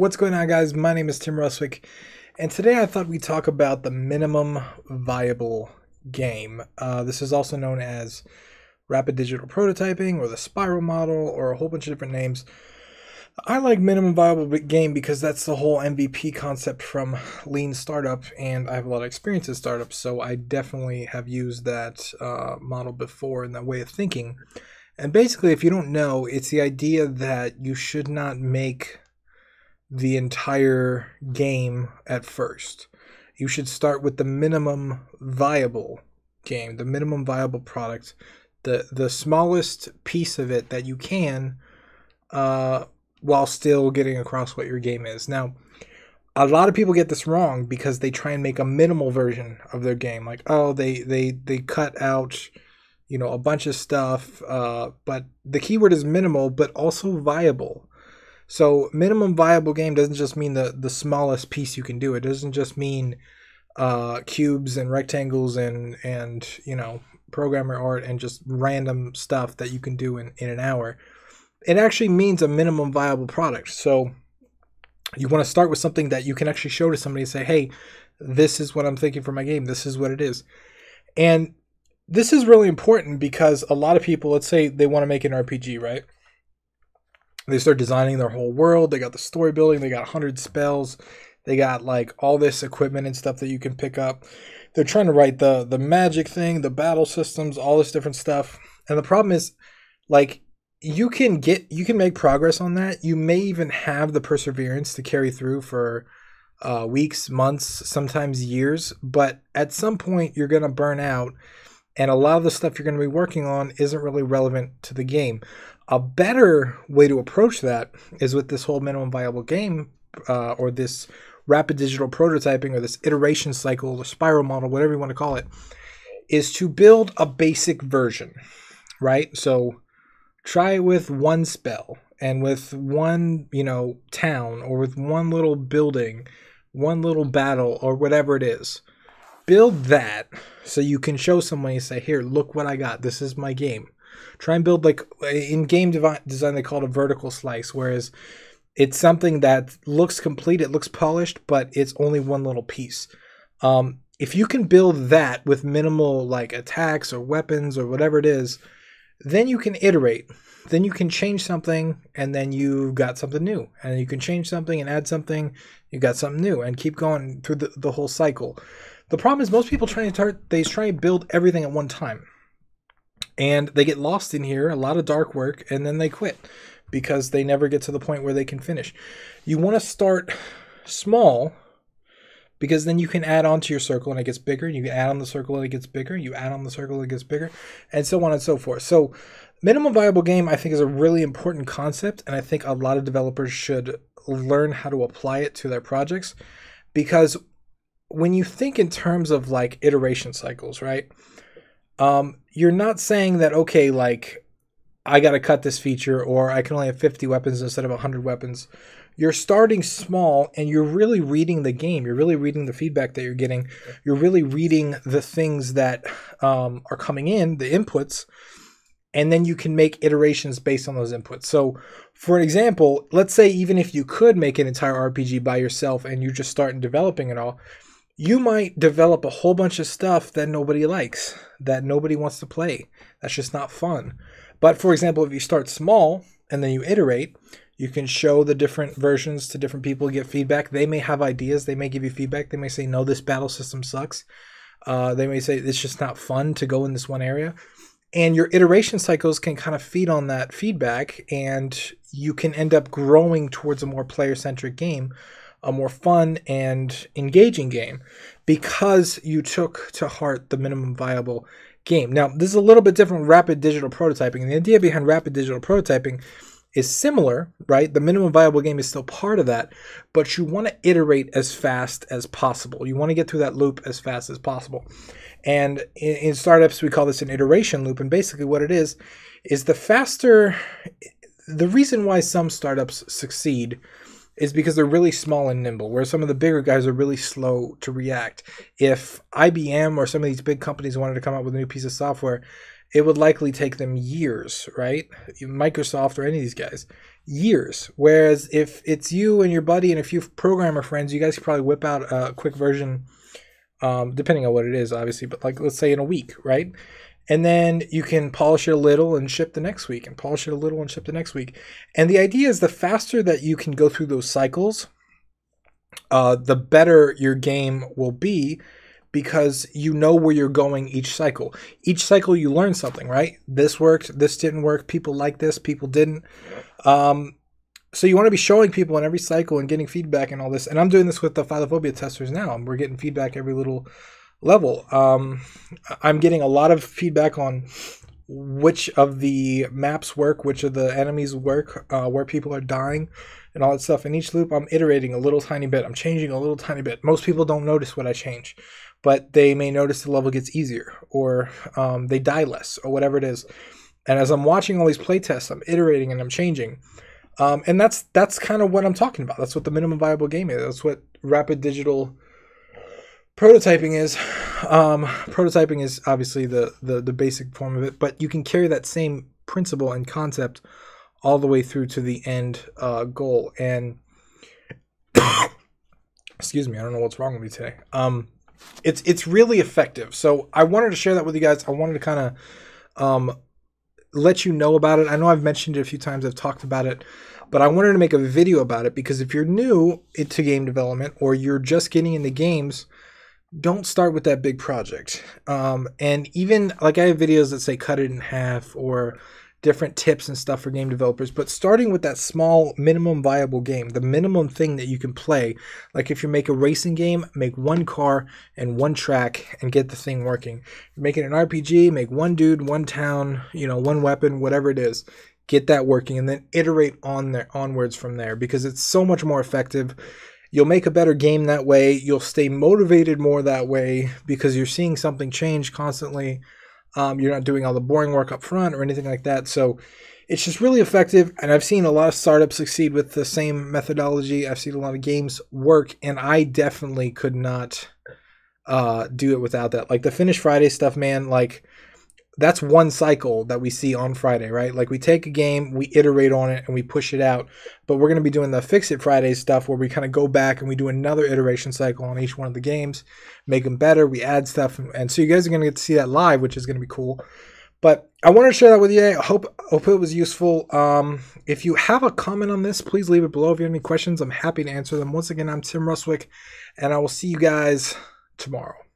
What's going on, guys? My name is Tim Ruswick, and today I thought we'd talk about the minimum viable game. Uh, this is also known as rapid digital prototyping or the spiral model or a whole bunch of different names. I like minimum viable game because that's the whole MVP concept from lean startup, and I have a lot of experience in startups, so I definitely have used that uh, model before in that way of thinking. And basically, if you don't know, it's the idea that you should not make the entire game at first. You should start with the minimum viable game, the minimum viable product, the the smallest piece of it that you can, uh, while still getting across what your game is. Now, a lot of people get this wrong because they try and make a minimal version of their game. Like, oh, they they they cut out you know a bunch of stuff uh, but the keyword is minimal but also viable so minimum viable game doesn't just mean the the smallest piece you can do. It doesn't just mean uh, cubes and rectangles and and you know programmer art and just random stuff that you can do in, in an hour. It actually means a minimum viable product. So you want to start with something that you can actually show to somebody and say hey this is what i'm thinking for my game. This is what it is. And this is really important because a lot of people, let's say they want to make an RPG, right? They start designing their whole world. They got the story building. They got 100 spells. They got like all this equipment and stuff that you can pick up. They're trying to write the the magic thing, the battle systems, all this different stuff. And the problem is like you can get you can make progress on that. You may even have the perseverance to carry through for uh, weeks, months, sometimes years, but at some point you're going to burn out and a lot of the stuff you're going to be working on isn't really relevant to the game. A better way to approach that is with this whole minimum viable game uh, or this rapid digital prototyping or this iteration cycle or spiral model, whatever you want to call it, is to build a basic version, right? So try with one spell and with one, you know, town or with one little building, one little battle or whatever it is. Build that so you can show someone and say here look what i got. This is my game try and build like in game design they call it a vertical slice whereas it's something that looks complete it looks polished but it's only one little piece. Um, if you can build that with minimal like attacks or weapons or whatever it is then you can iterate. Then you can change something and then you've got something new. And you can change something and add something you've got something new and keep going through the, the whole cycle. The problem is most people try to start they try and build everything at one time. And they get lost in here, a lot of dark work, and then they quit because they never get to the point where they can finish. You want to start small because then you can add on to your circle and it gets bigger. and You add on the circle and it gets bigger. You add on the circle and it gets bigger, and so on and so forth. So, minimum viable game, I think, is a really important concept, and I think a lot of developers should learn how to apply it to their projects because when you think in terms of like iteration cycles, right? Um, you're not saying that okay, like I got to cut this feature or I can only have 50 weapons instead of 100 weapons. You're starting small and you're really reading the game. You're really reading the feedback that you're getting. You're really reading the things that um, are coming in, the inputs, and then you can make iterations based on those inputs. So, for an example, let's say even if you could make an entire RPG by yourself and you just start developing it all, you might develop a whole bunch of stuff that nobody likes, that nobody wants to play. That's just not fun. But for example, if you start small and then you iterate, you can show the different versions to different people, get feedback. They may have ideas, they may give you feedback. They may say, no, this battle system sucks. Uh, they may say, it's just not fun to go in this one area. And your iteration cycles can kind of feed on that feedback, and you can end up growing towards a more player centric game a more fun and engaging game because you took to heart the minimum viable game. Now, this is a little bit different rapid digital prototyping. And the idea behind rapid digital prototyping is similar, right? The minimum viable game is still part of that, but you want to iterate as fast as possible. You want to get through that loop as fast as possible. And in, in startups, we call this an iteration loop. And basically, what it is, is the faster, the reason why some startups succeed is because they're really small and nimble, where some of the bigger guys are really slow to react. If IBM or some of these big companies wanted to come out with a new piece of software, it would likely take them years, right? Microsoft or any of these guys, years. Whereas if it's you and your buddy and a few programmer friends, you guys could probably whip out a quick version, um, depending on what it is, obviously, but like let's say in a week, right? And then you can polish it a little and ship the next week, and polish it a little and ship the next week. And the idea is the faster that you can go through those cycles, uh, the better your game will be because you know where you're going each cycle. Each cycle you learn something, right? This worked, this didn't work, people like this, people didn't. Um, so you want to be showing people in every cycle and getting feedback and all this. And I'm doing this with the Phyllophobia testers now. And we're getting feedback every little level. Um, I'm getting a lot of feedback on which of the maps work, which of the enemies work, uh, where people are dying, and all that stuff. In each loop, I'm iterating a little tiny bit. I'm changing a little tiny bit. Most people don't notice what I change but they may notice the level gets easier or um, they die less or whatever it is. And as I'm watching all these playtests, I'm iterating and I'm changing. Um, and that's that's kind of what I'm talking about. That's what the minimum viable game is. That's what rapid digital prototyping is. Um, prototyping is obviously the, the the basic form of it, but you can carry that same principle and concept all the way through to the end uh, goal. And excuse me, I don't know what's wrong with me today. Um, it's it's really effective. So I wanted to share that with you guys. I wanted to kind of um, let you know about it. I know I've mentioned it a few times. I've talked about it, but I wanted to make a video about it because if you're new to game development or you're just getting into games, don't start with that big project. Um, and even like I have videos that say cut it in half or different tips and stuff for game developers, but starting with that small minimum viable game, the minimum thing that you can play. Like if you make a racing game, make one car and one track and get the thing working. Making an RPG, make one dude, one town, you know, one weapon, whatever it is. Get that working and then iterate on there onwards from there because it's so much more effective. You'll make a better game that way. You'll stay motivated more that way because you're seeing something change constantly um, you're not doing all the boring work up front or anything like that. So it's just really effective. And I've seen a lot of startups succeed with the same methodology. I've seen a lot of games work, and I definitely could not uh, do it without that. Like the Finish Friday stuff, man, like that's one cycle that we see on Friday, right? Like we take a game, we iterate on it, and we push it out. But we're going to be doing the Fix It Friday stuff where we kind of go back and we do another iteration cycle on each one of the games, make them better, we add stuff, and so you guys are going to get to see that live, which is going to be cool. But I wanted to share that with you. I hope hope it was useful. Um, if you have a comment on this, please leave it below. If you have any questions, I'm happy to answer them. Once again, I'm Tim Ruswick, and I will see you guys tomorrow.